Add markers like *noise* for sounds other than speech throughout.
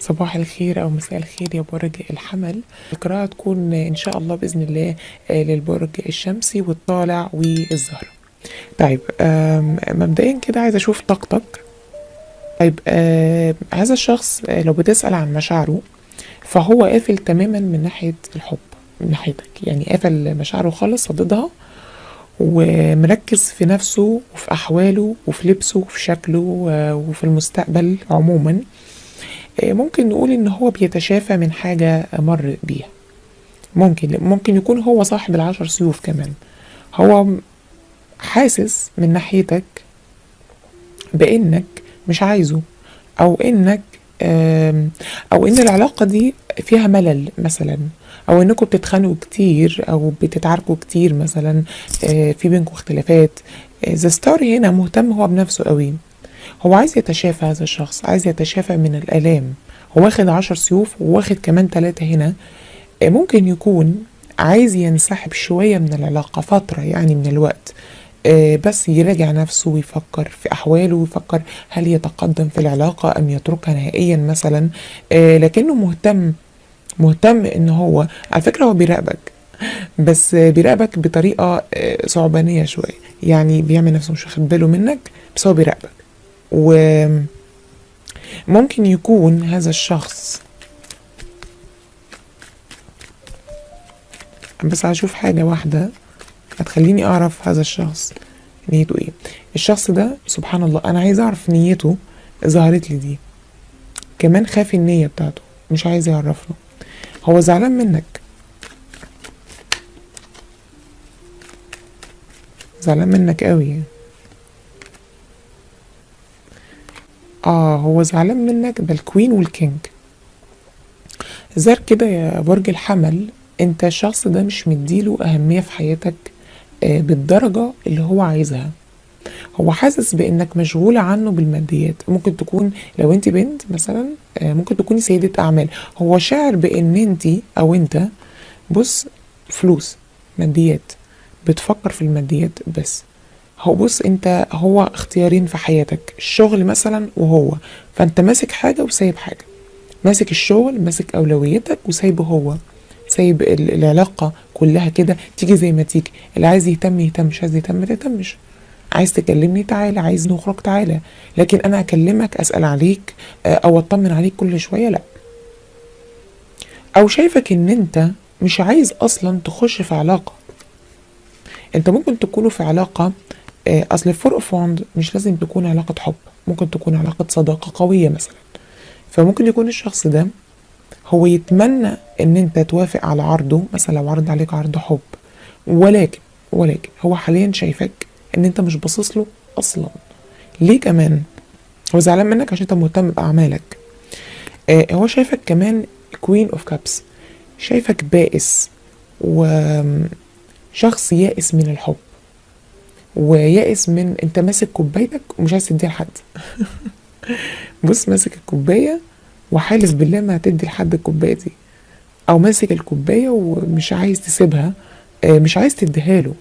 صباح الخير أو مساء الخير يا برج الحمل. القراءة تكون إن شاء الله بإذن الله آه، للبرج الشمسي والطالع والزهرة طيب مبدئيا كده عايزة أشوف طاقتك. طيب هذا الشخص آه، لو بتسأل عن مشاعره فهو قافل تماما من ناحية الحب من ناحيتك. يعني قافل مشاعره خالص صددها ومركز في نفسه وفي أحواله وفي لبسه وفي شكله وفي المستقبل عموما. ممكن نقول إن هو بيتشافى من حاجة مر بيها. ممكن ممكن يكون هو صاحب العشر سيوف كمان. هو حاسس من ناحيتك بإنك مش عايزه أو إنك آم، أو إن العلاقة دي فيها ملل مثلا أو إنكم بتتخانقوا كتير أو بتتعاركوا كتير مثلا آه، في بينكم اختلافات. ذا ستار هنا مهتم هو بنفسه قوي. هو عايز يتشافى هذا الشخص عايز يتشافى من الآلام. هو واخد عشر سيوف وواخد كمان تلاتة هنا. ممكن يكون عايز ينسحب شوية من العلاقة فترة يعني من الوقت. آه، بس يراجع نفسه ويفكر في أحواله ويفكر هل يتقدم في العلاقة أم يتركها نهائيا مثلا. آه، لكنه مهتم مهتم إن هو على فكرة هو بيراقبك. بس بيراقبك بطريقة آه، صعبانية شوية. يعني بيعمل نفسه مش واخد باله منك بس هو بيراقبك. وممكن يكون هذا الشخص. بس هشوف حاجة واحدة هتخليني أعرف هذا الشخص نيته إيه. الشخص ده سبحان الله أنا عايز أعرف نيته ظهرت لي دي. كمان خاف النية بتاعته مش عايز يعرفنا هو زعلان منك. زعلان منك قوي آه هو زعلان منك ده ال queen وال king. زار كده يا برج الحمل انت الشخص ده مش مديله أهمية في حياتك آه، بالدرجة اللي هو عايزها. هو حاسس بإنك مشغولة عنه بالماديات. ممكن تكون لو انت بنت مثلا آه، ممكن تكوني سيدة أعمال. هو شاعر بإن انت أو انت بص فلوس ماديات. بتفكر في الماديات بس. هو بص انت هو اختيارين في حياتك الشغل مثلا وهو. فانت ماسك حاجة وسايب حاجة. ماسك الشغل ماسك اولويتك وسايبه هو. سايب ال- العلاقة كلها كده تيجي زي ما تيجي. اللي عايز يهتم يهتم مش عايز يهتم ما تهتمش عايز تكلمني تعالى عايز نخرج تعالى. لكن أنا اكلمك أسأل عليك آه، أو أطمن عليك كل شوية لأ. أو شايفك إن أنت مش عايز أصلا تخش في علاقة. أنت ممكن تكونوا في علاقة أصل الفرق فوند مش لازم تكون علاقة حب ممكن تكون علاقة صداقة قوية مثلا. فممكن يكون الشخص ده هو يتمنى إن أنت توافق على عرضه مثلا لو عرض عليك عرض حب. ولكن ولكن هو حاليا شايفك إن أنت مش باصص له أصلا. ليه كمان؟ هو زعلان منك عشان أنت مهتم بأعمالك. آه هو شايفك كمان queen of cups شايفك بائس وشخص يائس من الحب. ويائس من انت ماسك كوبايتك ومش عايز تديها لحد. *laughs* بص ماسك الكوباية وحالف بالله ما هتدي لحد الكوباية دي. أو ماسك الكوباية ومش عايز تسيبها آه مش عايز تديها له.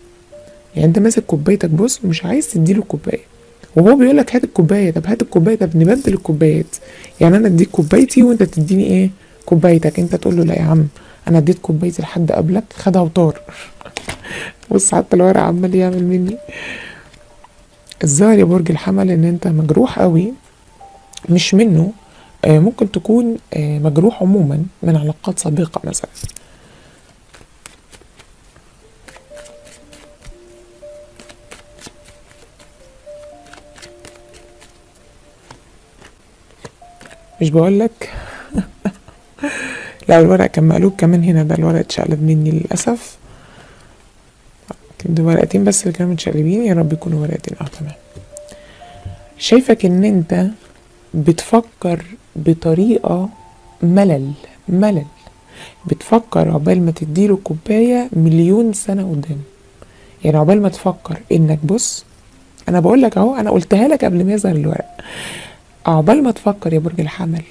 يعني أنت ماسك كوبايتك بص ومش عايز تديله الكوبايه وهو بيقول لك هات الكوباية. طب هات الكوباية. طب نبدل الكوبايات. يعني أنا أديك كوبايتي وأنت تديني إيه؟ كوبايتك. أنت تقول له لا يا عم أنا أديت كوبايتي لحد قبلك خدها وطار. *laughs* بص حتى الورق عمال يعمل مني. الظاهر يا برج الحمل إن أنت مجروح قوي مش منه آه ممكن تكون آه مجروح عموما من علاقات سابقة مثلا. مش بقولك *laughs* لا الورق كان مقلوب كمان هنا ده الورق اتشقلب مني للأسف. كده ورقتين بس اللي كانوا متشقلبين يا رب يكونوا ورقتين آه تمام. شايفك إن أنت بتفكر بطريقة ملل ملل. بتفكر عقبال ما تديله كوباية مليون سنة قدام. يعني عقبال ما تفكر إنك بص أنا بقول لك أهو أنا قلتها لك قبل ما يظهر الورق. عقبال ما تفكر يا برج الحمل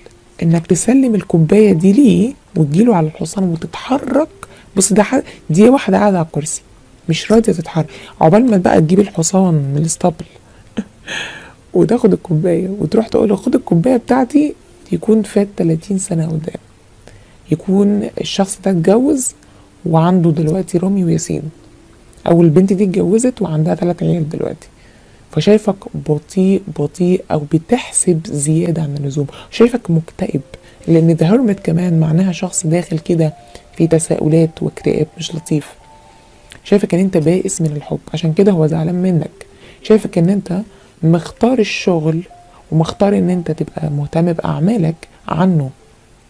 إنك تسلم الكوباية دي ليه وتجيله على الحصان وتتحرك. بص ده دي واحدة قاعدة على الكرسي. مش راضية تتحرك. عقبال ما بقى تجيب الحصان من الاسطبل *laughs* وتاخد الكوباية وتروح تقول له خد الكوباية بتاعتي يكون فات 30 سنة قدام. يكون الشخص ده اتجوز وعنده دلوقتي رامي وياسين أو البنت دي اتجوزت وعندها ثلاث عيال دلوقتي. فشايفك بطيء بطيء أو بتحسب زيادة عن اللزوم. شايفك مكتئب لأن ده هرمت كمان معناها شخص داخل كده في تساؤلات واكتئاب مش لطيف. شايفك ان انت بائس من الحب عشان كده هو زعلان منك. شايفك ان انت مختار الشغل ومختار ان انت تبقى مهتم بأعمالك عنه.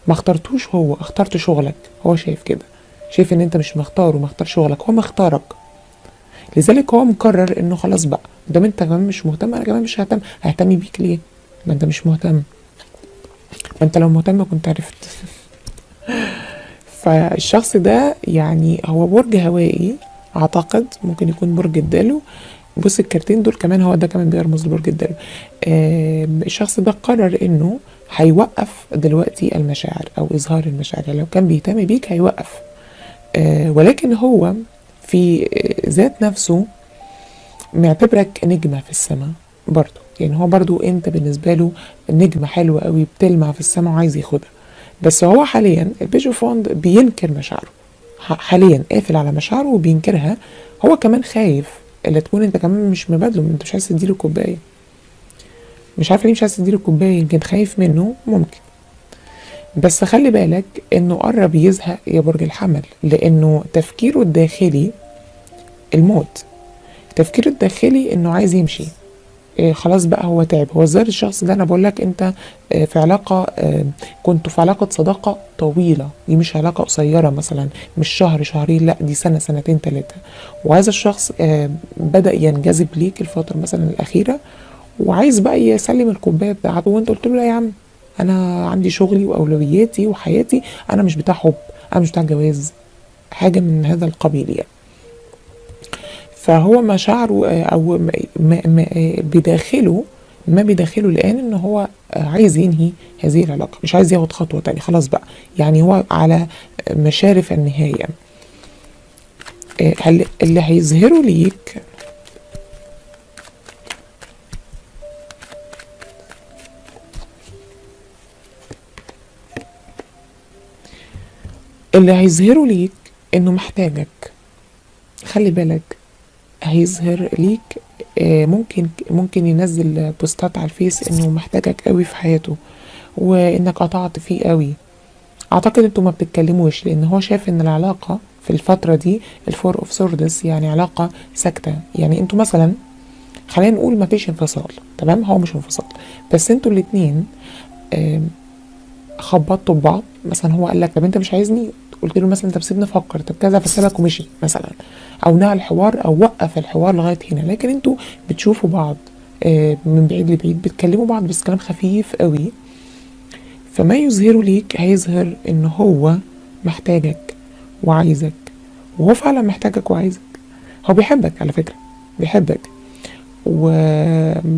ما اخترتوش هو اخترت شغلك. هو شايف كده. شايف ان انت مش مختار ومختار شغلك هو مختارك. لذلك هو مقرر انه خلاص بقى دام انت كمان مش مهتم أنا كمان مش ههتم. ههتم بيك ليه؟ ما انت مش مهتم. ما انت لو مهتم كنت عرفت. *laughs* فالشخص ده يعني هو برج هوائي. أعتقد ممكن يكون برج الدلو. بص الكارتين دول كمان هو ده كمان بيرمز لبرج الدلو. الشخص ده قرر إنه هيوقف دلوقتي المشاعر أو إظهار المشاعر. يعني لو كان بيهتم بيك هيوقف. آه ولكن هو في ذات نفسه معتبرك نجمة في السماء برضو يعني هو برضو أنت بالنسبة له نجمة حلوة قوي بتلمع في السماء وعايز ياخدها. بس هو حاليا ال page of wand بينكر مشاعره. حاليا قافل على مشاعره وبينكرها. هو كمان خايف اللي تكون أنت كمان مش مبادله أنت مش عايز تديله كوباية. مش عارف ليه مش عايز تديله كوباية يمكن خايف منه ممكن. بس خلي بالك إنه قرب يزهق يا برج الحمل لإنه تفكيره الداخلي الموت. تفكيره الداخلي إنه عايز يمشي. خلاص بقى هو تعب. هو إزاي الشخص ده؟ أنا بقول لك أنت إيه في علاقة إيه كنتوا في علاقة صداقة طويلة. دي مش علاقة قصيرة مثلا مش شهر شهرين لأ دي سنة سنتين ثلاثة وهذا الشخص بدأ ينجذب ليك الفترة مثلا الأخيرة وعايز بقى يسلم الكوباية بتاعته. وأنت قلت له لا يا عم أنا عندي شغلي وأولوياتي وحياتي أنا مش بتاع حب أنا مش بتاع جواز حاجة من هذا القبيل يعني. فهو مشاعره أو ما ما بداخله ما بداخله الان إن هو عايز ينهي هذه العلاقة مش عايز ياخد خطوة تانية خلاص بقى. يعني هو على مشارف النهاية. اللي هيظهره ليك اللي هيظهره ليك إنه محتاجك. خلي بالك هيظهر ليك ممكن ممكن ينزل بوستات على الفيس إنه محتاجك قوي في حياته وإنك قطعت فيه قوي. أعتقد إنتوا ما بتتكلموش لأن هو شايف إن العلاقة في الفترة دي ال four of swords يعني علاقة ساكتة. يعني إنتوا مثلا خلينا نقول ما فيش انفصال تمام؟ هو مش انفصال. بس إنتوا الاتنين خبطتوا ببعض مثلا هو قال لك طب أنت مش عايزني؟ قلت له مثلا طب سيبني أفكر طب كذا فسابك ومشي مثلا. أو نهى الحوار أو وقف الحوار لغاية هنا. لكن أنتوا بتشوفوا بعض من بعيد لبعيد بتكلموا بعض بس كلام خفيف قوي. فما يظهره ليك هيظهر إن هو محتاجك وعايزك. وهو فعلا محتاجك وعايزك. هو بيحبك على فكرة بيحبك. وهيظهر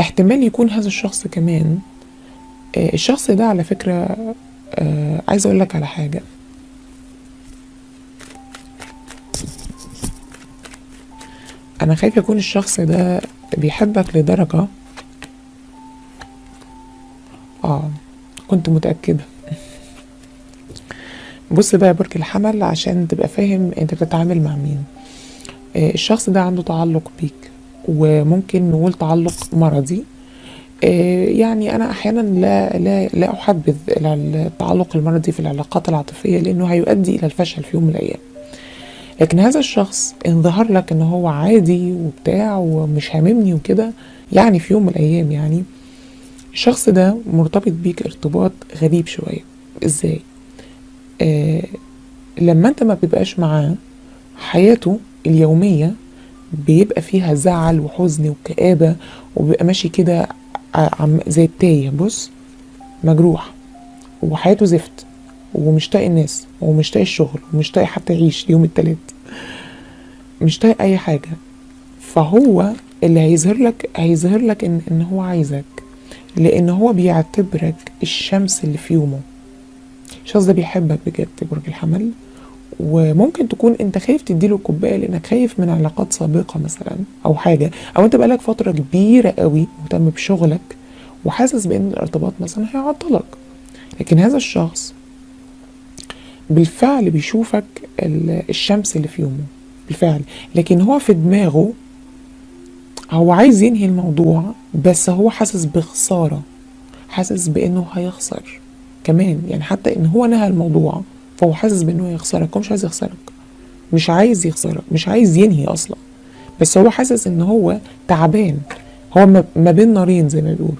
احتمال يكون هذا الشخص كمان الشخص ده على فكرة عايز أقول لك على حاجة. أنا خايف يكون الشخص ده بيحبك لدرجة آه كنت متأكدة. بص بقى يا برج الحمل عشان تبقى فاهم أنت بتتعامل مع مين. الشخص ده عنده تعلق بيك وممكن نقول تعلق مرضي. يعني أنا أحيانا لا لا لا أحبذ التعلق المرضي في العلاقات العاطفية لأنه هيؤدي إلى الفشل في يوم من الأيام. لكن هذا الشخص إن ظهر لك إن هو عادي وبتاع ومش هاممني وكده يعني في يوم من الأيام يعني الشخص ده مرتبط بيك ارتباط غريب شوية. إزاي؟ آه لما أنت ما بتبقاش معاه حياته اليومية بيبقى فيها زعل وحزن وكآبة وبيبقى ماشي كده زي التايه بص مجروح وحياته زفت ومش طايق الناس ومش طايق الشغل ومش طايق حتى يعيش يوم التلات مش طايق أي حاجة. فهو اللي هيظهر لك هيظهر لك إن, إن هو عايزك لأن هو بيعتبرك الشمس اللي في يومه. الشخص ده بيحبك بجد برج الحمل. وممكن تكون انت خايف تديله الكوباية لانك خايف من علاقات سابقة مثلا أو حاجة أو انت بقالك فترة كبيرة قوي مهتم بشغلك وحاسس بإن الارتباط مثلا هيعطلك. لكن هذا الشخص بالفعل بيشوفك ال- الشمس اللي في يومه بالفعل. لكن هو في دماغه هو عايز ينهي الموضوع بس هو حاسس بخسارة حاسس بإنه هيخسر كمان. يعني حتى إن هو نهى الموضوع فهو حاسس بإنه هيخسرك هو مش عايز يخسرك. مش عايز يخسرك مش عايز ينهي أصلا. بس هو حاسس إن هو تعبان. هو ما- بين نارين زي ما بيقولوا.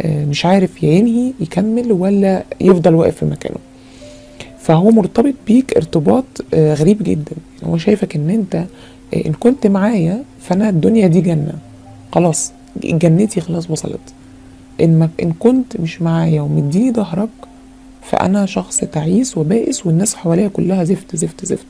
آه، مش عارف يا ينهي يكمل ولا يفضل واقف في مكانه. فهو مرتبط بيك ارتباط آه، غريب جدا. هو شايفك إن أنت آه، إن كنت معايا فأنا الدنيا دي جنة. خلاص جنتي خلاص وصلت. إن ما إن كنت مش معايا ومديني ظهرك فأنا شخص تعيس وبائس والناس حواليا كلها زفت زفت زفت.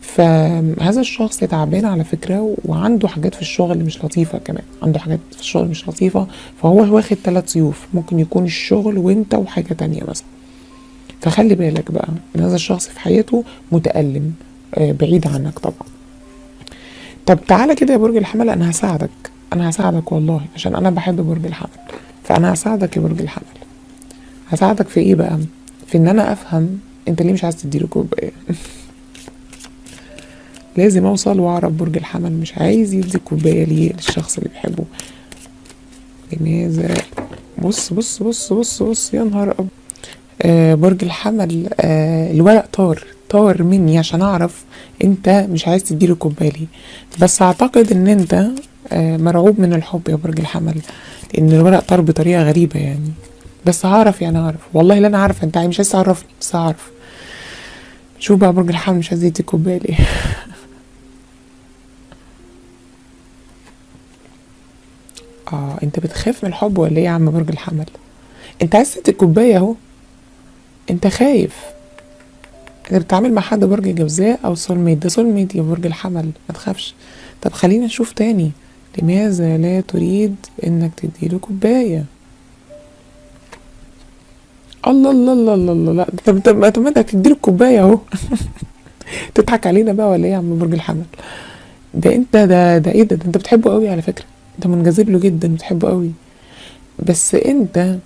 فهذا الشخص تعبان على فكرة وعنده حاجات في الشغل مش لطيفة كمان. عنده حاجات في الشغل مش لطيفة فهو واخد ثلاث سيوف ممكن يكون الشغل وانت وحاجة تانية مثلا. فخلي بالك بقى إن هذا الشخص في حياته متألم آه، بعيد عنك طبعا. طب تعالى كده يا برج الحمل أنا هساعدك. أنا هساعدك والله عشان أنا بحب برج الحمل. فأنا هساعدك يا برج الحمل. هساعدك في إيه بقى؟ في إن أنا أفهم أنت ليه مش عايز تديله كوباية. *laughs* لازم أوصل وأعرف برج الحمل مش عايز يدي كوباية ليه للشخص اللي بيحبه. لماذا؟ بص بص بص بص بص يا نهار ابيض آه برج الحمل آه الورق طار طار مني عشان أعرف أنت مش عايز تديله كوباية ليه. بس أعتقد إن أنت آه مرعوب من الحب يا برج الحمل لأن الورق طار بطريقة غريبة يعني. بس هعرف يعني هعرف. والله لا أنا عارفه أنت مش عايز تعرفني بس هعرف. شوف بقى برج الحمل مش عايز يدي كوباية ليه؟ *laughs* آه أنت بتخاف من الحب ولا إيه يا عم برج الحمل؟ أنت عايز تدي الكوباية أهو. أنت خايف. أنت بتتعامل مع حد برج الجوزاء أو سول ميت ده سول ميت يا برج الحمل ما تخافش. طب خلينا نشوف تاني. لماذا لا تريد إنك تديله كوباية؟ الله الله الله الله الله طب طب طب انت هتديله الكوباية اهو. *laughs* تضحك علينا بقى ولا إيه يا عم برج الحمل؟ ده انت ده ده إيه ده, ده انت بتحبه قوي على فكرة. انت منجذب له جدا بتحبه قوي. بس انت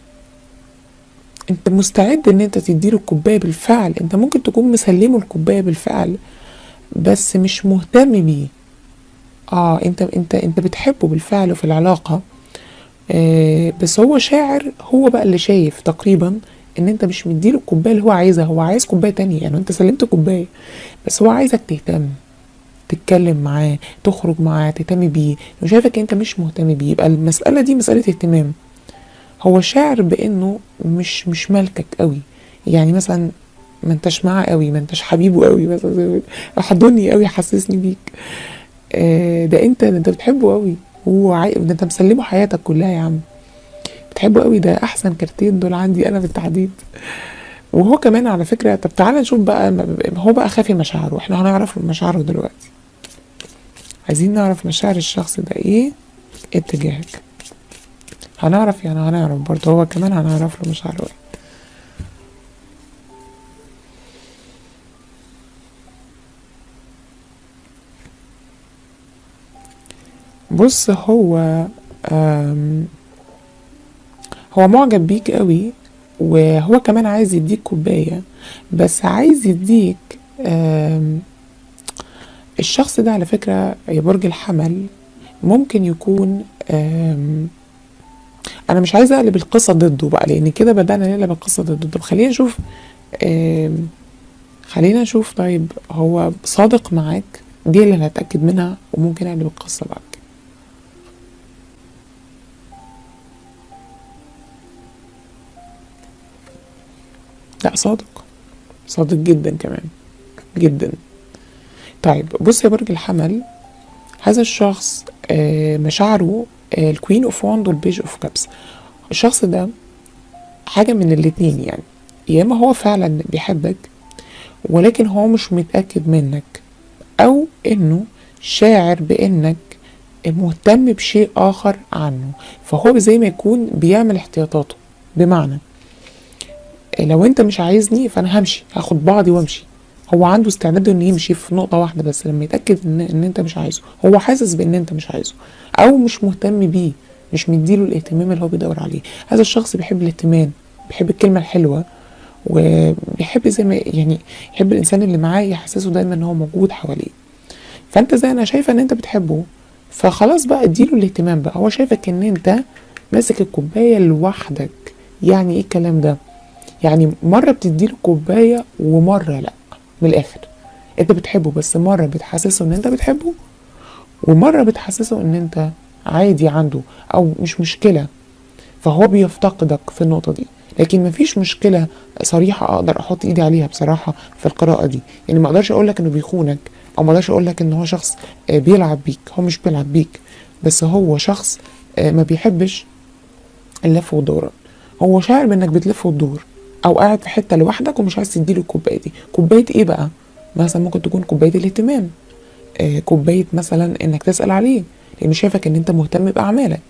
انت مستعد ان انت تديله الكوباية بالفعل. انت ممكن تكون مسلمه الكوباية بالفعل بس مش مهتم بيه. آه انت انت انت بتحبه بالفعل في العلاقة. آه بس هو شاعر هو بقى اللي شايف تقريبا ان انت مش مديله الكوباية اللي هو عايزها هو عايز كوباية تانية يعني انت سلمت كوباية بس هو عايزك تهتم تتكلم معاه تخرج معاه تهتم بيه. لو شايفك انت مش مهتم بيه يبقى المسألة دي مسألة اهتمام. هو شاعر بانه مش مش مالكك قوي. يعني مثلا ما انتش معاه قوي ما انتش حبيبه قوي مثلا احضني قوي حسسني بيك. آه ده انت ده انت بتحبه قوي. هو عاي... ده انت مسلمه حياتك كلها يا عم. بتحبه قوي ده أحسن كارتين دول عندي أنا بالتحديد. وهو كمان على فكرة طب تعالى نشوف بقى هو بقى خافي مشاعره إحنا هنعرف مشاعره دلوقتي. عايزين نعرف مشاعر الشخص ده إيه؟ اتجاهك. هنعرف يعني هنعرف برضه هو كمان هنعرف له مشاعره إيه. بص هو هو معجب بيك قوي وهو كمان عايز يديك كوباية بس عايز يديك الشخص ده على فكرة يا برج الحمل ممكن يكون أنا مش عايزه أقلب القصة ضده بقى لأن كده بدأنا نقلب القصة ضده. طب خلينا نشوف خلينا نشوف طيب هو صادق معاك دي اللي هنتاكد منها وممكن أقلب القصة بعد. لا صادق. صادق جدا كمان. جدا. طيب بص يا برج الحمل هذا الشخص آه، مشاعره ال queen of wand وال page of cups الشخص ده حاجة من الاتنين يعني. يا إما هو فعلا بيحبك ولكن هو مش متأكد منك أو إنه شاعر بإنك مهتم بشيء آخر عنه. فهو زي ما يكون بيعمل احتياطاته. بمعنى لو أنت مش عايزني فأنا همشي هاخد بعضي وأمشي. هو عنده استعداد إنه يمشي في نقطة واحدة بس لما يتأكد إن إن أنت مش عايزه. هو حاسس بإن أنت مش عايزه أو مش مهتم بيه مش مديله الاهتمام اللي هو بيدور عليه. هذا الشخص بيحب الاهتمام بيحب الكلمة الحلوة وبيحب زي ما يعني يحب الإنسان اللي معاه يحسسه دايما إن هو موجود حواليه. فأنت زي أنا شايفة إن أنت بتحبه فخلاص بقى اديله الاهتمام بقى. هو شايفك إن أنت ماسك الكوباية لوحدك. يعني إيه الكلام ده؟ يعني مرة بتديله كوباية ومرة لا من الآخر. أنت بتحبه بس مرة بتحسسه إن أنت بتحبه ومرة بتحسسه إن أنت عادي عنده أو مش مشكلة فهو بيفتقدك في النقطة دي. لكن مفيش مشكلة صريحة أقدر أحط إيدي عليها بصراحة في القراءة دي. يعني ما أقدرش أقول لك إنه بيخونك أو ما أقدرش أقول لك إن هو شخص آه، بيلعب بيك هو مش بيلعب بيك بس هو شخص آه، ما بيحبش اللف والدوران. هو شاعر بإنك بتلف وتدور. أو قاعد في حتة لوحدك ومش عايز تديله الكوباية دي. كوباية إيه بقى؟ مثلا ممكن تكون كوباية الاهتمام. آه، كوباية مثلا إنك تسأل عليه لأن شايفك إن أنت مهتم بأعمالك.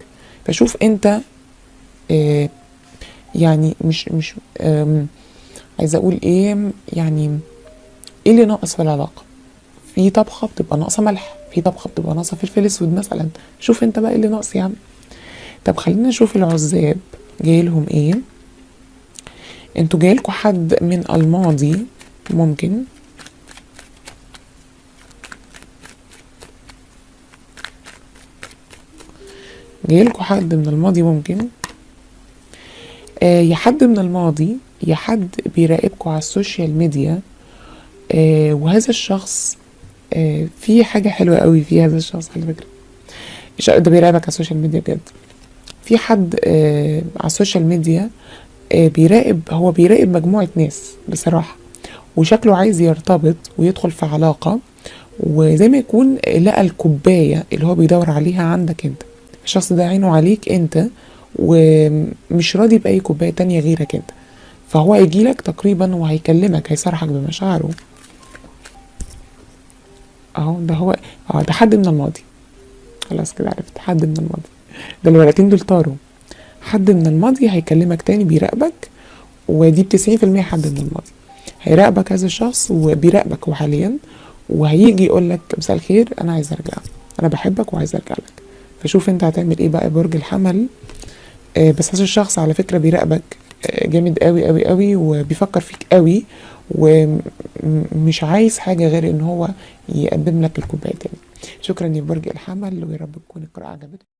فشوف أنت آه، يعني مش مش عايزه أقول إيه يعني إيه اللي ناقص في العلاقة؟ في طبخة بتبقى ناقصة ملح في طبخة بتبقى ناقصة فلفل أسود مثلا. شوف أنت بقى إيه اللي ناقص يا عم. طب خلينا نشوف العزاب جايلهم إيه. أنتوا جايلكوا حد من الماضي ممكن؟ جايلكوا حد من الماضي ممكن؟ آه يا حد من الماضي يا حد بيراقبكوا على ال social media آه وهذا الشخص آه في حاجة حلوة قوي في هذا الشخص على فكرة. ده بيراقبك على ال social media بجد. في حد آه على ال social media بيراقب هو بيراقب مجموعة ناس بصراحة وشكله عايز يرتبط ويدخل في علاقة وزي ما يكون لقى الكوباية اللي هو بيدور عليها عندك انت. الشخص ده عينه عليك انت ومش راضي بأي كوباية تانية غيرك انت. فهو هيجيلك تقريبا وهيكلمك هيصارحك بمشاعره. اهو ده هو آه ده حد من الماضي. خلاص كده عرفت حد من الماضي. ده الورقتين دول طاروا. حد من الماضي هيكلمك تاني بيراقبك ودي في المية حد من الماضي. هيراقبك هذا الشخص وبيراقبك هو حاليا وهيجي يقول لك مساء الخير أنا عايز أرجع أنا بحبك وعايز أرجع لك. فشوف أنت هتعمل إيه بقى برج الحمل. آه بس هذا الشخص على فكرة بيراقبك آه جامد قوي قوي قوي وبيفكر فيك قوي ومش عايز حاجة غير إن هو يقدم لك الكوباية تاني. شكرا يا برج الحمل ويا رب تكون القراءة عجبتك.